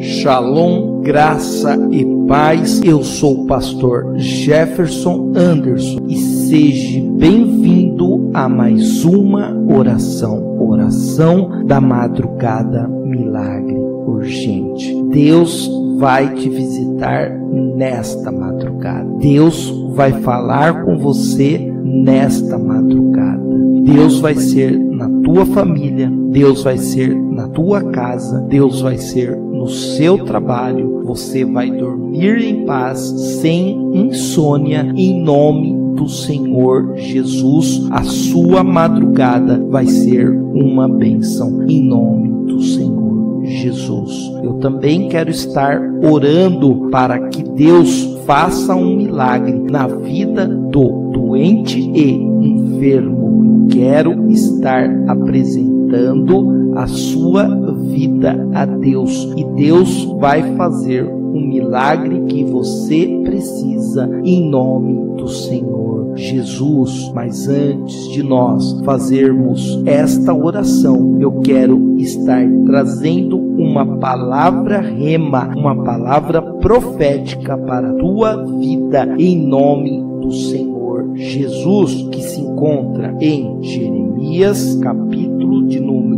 Shalom, graça e paz. Eu sou o pastor Jefferson Anderson e seja bem-vindo a mais uma oração, oração da madrugada milagre urgente. Deus vai te visitar nesta madrugada. Deus vai falar com você nesta madrugada. Deus vai ser na tua família, Deus vai ser na tua casa, Deus vai ser no seu trabalho. Você vai dormir em paz, sem insônia, em nome do Senhor Jesus. A sua madrugada vai ser uma bênção, em nome do Senhor. Jesus. Eu também quero estar orando para que Deus faça um milagre na vida do doente e enfermo. Quero estar apresentando a sua vida a Deus e Deus vai fazer um milagre que você precisa em nome do Senhor Jesus. Mas antes de nós fazermos esta oração, eu quero estar trazendo uma palavra rema, uma palavra profética para a tua vida em nome do Senhor Jesus, que se encontra em Jeremias, capítulo de número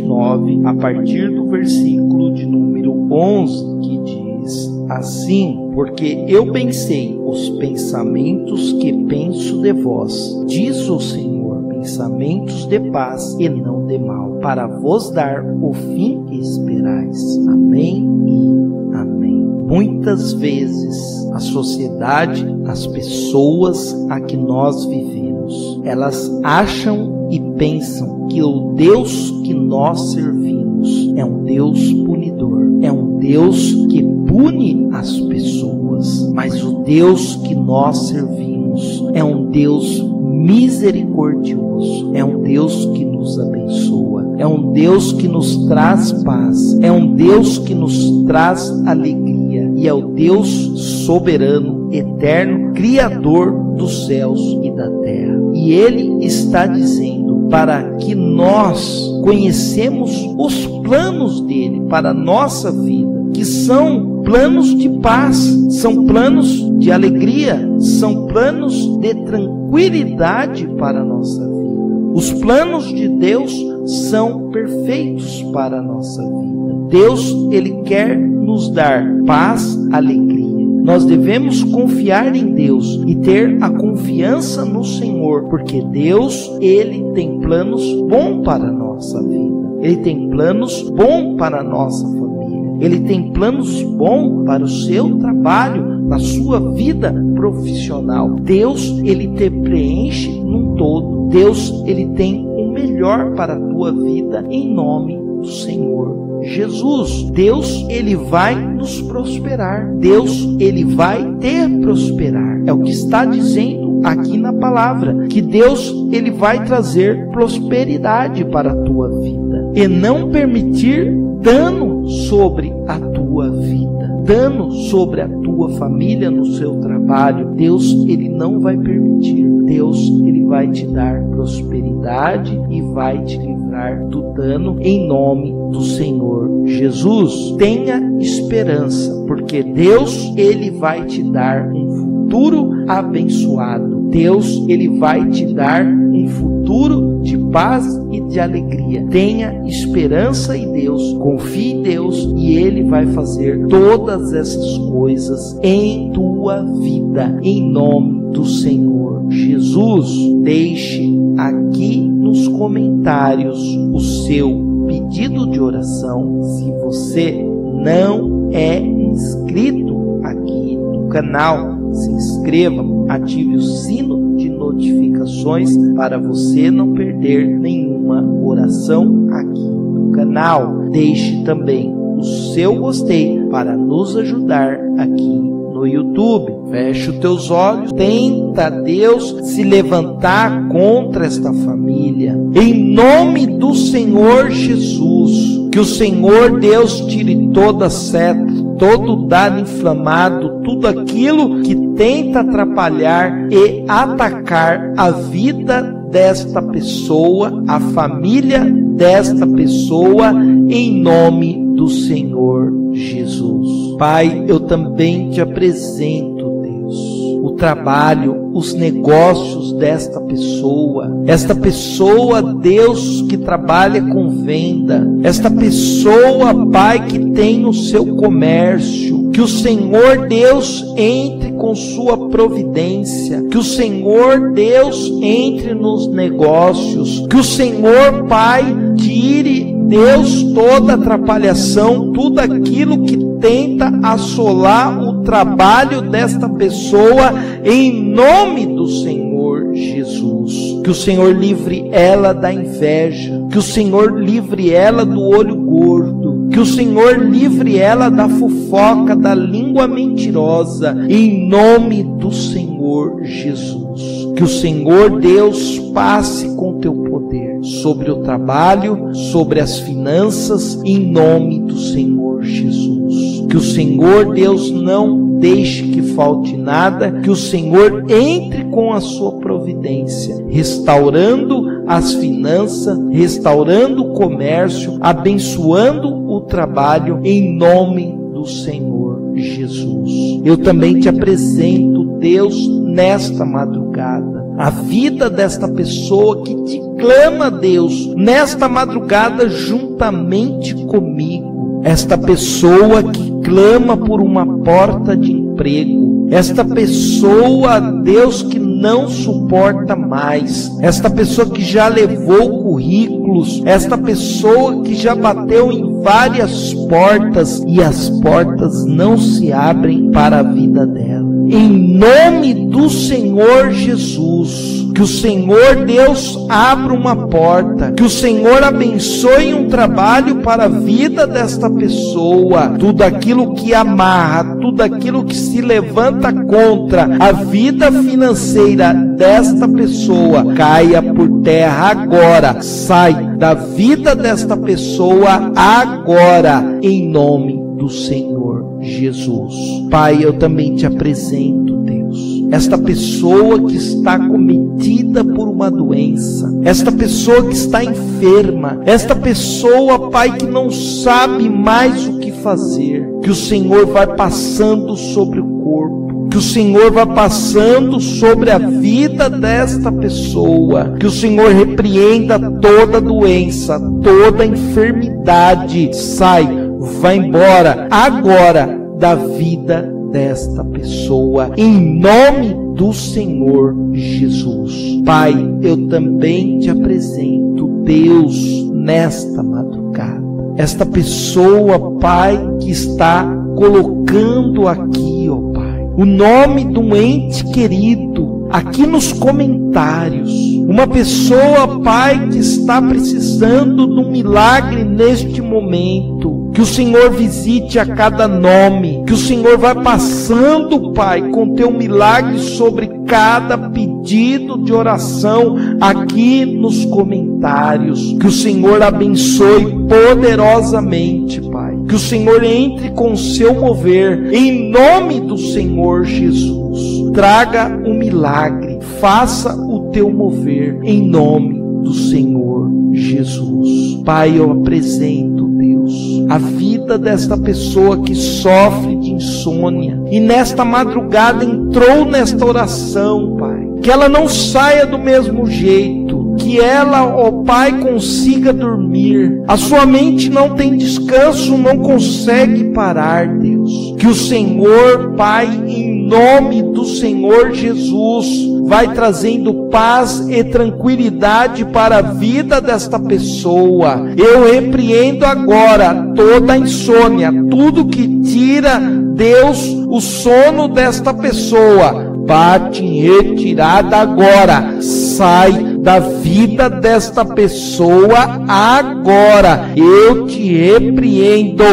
29, a partir do versículo de número 11, que diz assim: Porque eu pensei os pensamentos que penso de vós, diz o Senhor, pensamentos de paz e não de mal, para vos dar o fim que esperais. Amém e amém. Muitas vezes a sociedade, as pessoas a que nós vivemos, elas acham e pensam que o Deus que nós servimos é um Deus punidor, é um Deus que pune as pessoas, mas o Deus que nós servimos é um Deus misericordioso, é um Deus que nos abençoa, é um Deus que nos traz paz, é um Deus que nos traz alegria e é o Deus soberano, eterno, criador dos céus e da terra. E ele está dizendo para que nós conhecemos os planos dele para a nossa vida, que são planos de paz, são planos de alegria, são planos de tranquilidade para a nossa vida. Os planos de Deus são perfeitos para a nossa vida. Deus, ele quer nos dar paz, alegria. Nós devemos confiar em Deus e ter a confiança no Senhor, porque Deus, ele tem planos bons para a nossa vida. Ele tem planos bons para a nossa família. Ele tem planos bons para o seu trabalho, na sua vida profissional. Deus, ele te preenche num todo. Deus, ele tem o melhor para a tua vida em nome do Senhor Jesus. Deus, ele vai nos prosperar. Deus, ele vai te prosperar. É o que está dizendo aqui na palavra, que Deus, ele vai trazer prosperidade para a tua vida e não permitir dano sobre a tua vida, dano sobre a tua família, no seu trabalho. Deus, ele não vai permitir. Deus, ele vai te dar prosperidade e vai te livrar do dano em nome do Senhor Jesus. Tenha esperança, porque Deus, ele vai te dar um futuro abençoado. Deus, ele vai te dar um futuro de paz e de alegria. Tenha esperança em Deus, confie em Deus e ele vai fazer todas essas coisas em tua vida, em nome do Senhor Jesus. Deixe aqui nos comentários o seu pedido de oração. Se você não é inscrito aqui no canal, se inscreva, ative o sino notificações para você não perder nenhuma oração aqui no canal. Deixe também o seu gostei para nos ajudar aqui no YouTube. Feche os teus olhos, tenta Deus se levantar contra esta família. Em nome do Senhor Jesus, que o Senhor Deus tire toda seta, todo dado inflamado, tudo aquilo que tenta atrapalhar e atacar a vida desta pessoa, a família desta pessoa, em nome do Senhor Jesus. Pai, eu também te apresento, o trabalho, os negócios desta pessoa. Esta pessoa, Deus, que trabalha com venda. Esta pessoa, Pai, que tem o seu comércio. Que o Senhor Deus entre com sua providência. Que o Senhor Deus entre nos negócios. Que o Senhor, Pai, tire Deus toda atrapalhação, tudo aquilo que tenta assolar o trabalho desta pessoa em nome do Senhor Jesus. Que o Senhor livre ela da inveja, que o Senhor livre ela do olho gordo, que o Senhor livre ela da fofoca, da língua mentirosa, em nome do Senhor Jesus. Que o Senhor Deus passe com teu poder sobre o trabalho, sobre as finanças, em nome do Senhor Jesus. Que o Senhor Deus não deixe que falte nada, que o Senhor entre com a sua providência, restaurando as finanças, restaurando o comércio, abençoando o trabalho, em nome do Senhor Jesus. Eu também te apresento, Deus, nesta madrugada, a vida desta pessoa que te clama, Deus, nesta madrugada juntamente comigo. Esta pessoa que clama por uma porta de emprego. Esta pessoa, Deus, que não suporta mais. Esta pessoa que já levou currículos. Esta pessoa que já bateu em várias portas e as portas não se abrem para a vida dela. Em nome do Senhor Jesus, que o Senhor Deus abra uma porta, que o Senhor abençoe um trabalho para a vida desta pessoa. Tudo aquilo que amarra, tudo aquilo que se levanta contra a vida financeira desta pessoa, caia por terra agora. Sai da vida desta pessoa agora, em nome do Senhor Jesus. Pai, eu também te apresento, esta pessoa que está cometida por uma doença, esta pessoa que está enferma, esta pessoa, Pai, que não sabe mais o que fazer, que o Senhor vai passando sobre o corpo que o Senhor vá passando sobre a vida desta pessoa, que o Senhor repreenda toda doença, toda enfermidade, sai, vai embora agora da vida desta pessoa, em nome do Senhor Jesus. Pai, eu também te apresento, Deus, nesta madrugada, esta pessoa, Pai, que está colocando aqui, ó Pai o nome de um ente querido aqui nos comentários. Uma pessoa, Pai, que está precisando de um milagre neste momento. Que o Senhor visite a cada nome. Que o Senhor vá passando, Pai, com teu milagre sobre cada pedido de oração aqui nos comentários. Que o Senhor abençoe poderosamente, Pai. Que o Senhor entre com o seu mover, em nome do Senhor Jesus. Traga um milagre, faça o teu mover, em nome do Senhor Jesus. Pai, eu apresento, Deus, a vida desta pessoa que sofre de insônia e nesta madrugada entrou nesta oração, Pai. Que ela não saia do mesmo jeito, que ela, ó Pai, consiga dormir. A sua mente não tem descanso, não consegue parar, Deus. Que o Senhor, Pai, em nome do Senhor Jesus, vai trazendo paz e tranquilidade para a vida desta pessoa. Eu repreendo agora toda a insônia, tudo que tira, Deus, o sono desta pessoa. Bate em retirada agora. Sai da vida desta pessoa agora. Eu te repreendo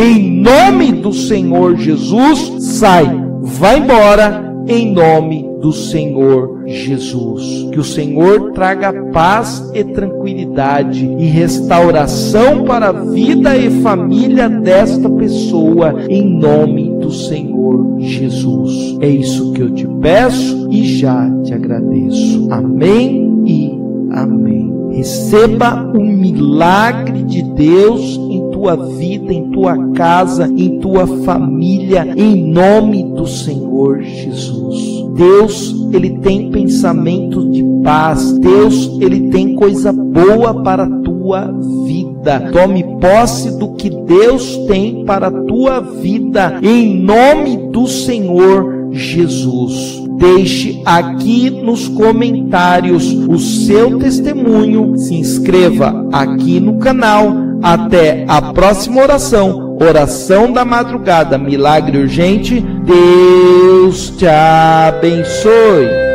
em nome do Senhor Jesus. Sai, vai embora em nome do Senhor Jesus. Que o Senhor traga paz e tranquilidade e restauração para a vida e família desta pessoa em nome do Senhor Jesus. É isso que eu te peço e já te agradeço. Amém e amém. Receba o milagre de Deus tua vida, em tua casa, em tua família, em nome do Senhor Jesus. Deus, ele tem pensamento de paz. Deus, ele tem coisa boa para a tua vida. Tome posse do que Deus tem para a tua vida, em nome do Senhor Jesus. Deixe aqui nos comentários o seu testemunho, se inscreva aqui no canal. Até a próxima oração, oração da madrugada, milagre urgente. Deus te abençoe.